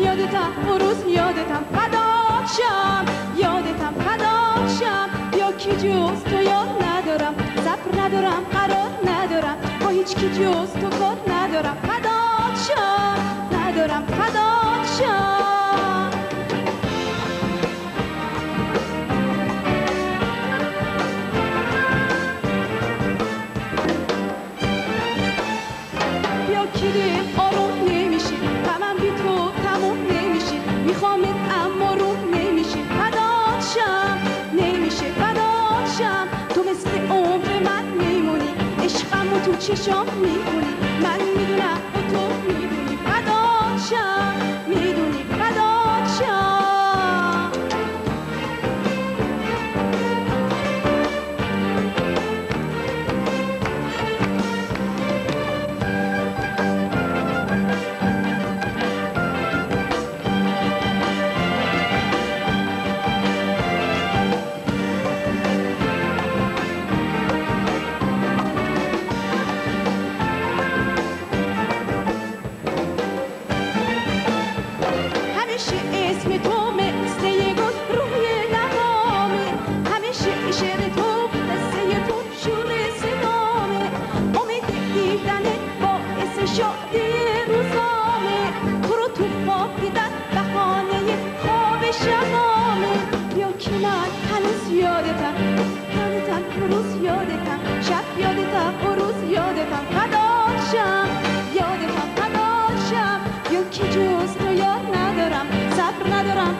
یادتم. اون روز یادتم. فدات شم یادتم. فدات شم. یا کی جز تو یاد ندارم. صبر ندارم قرار ندارم. با هیچ کی جز تو کار ندارم. فدات شم ندارم. فدات شم. بیا کلیم آروم چشام می‌کنی؟ من می‌دونم تو من هنوز یادتم. اون روز یادتم. شب یادتم اون روز یادتم. فدات شم یادتم فدات شم یا کی جز تو یاد ندارم. صبر ندارم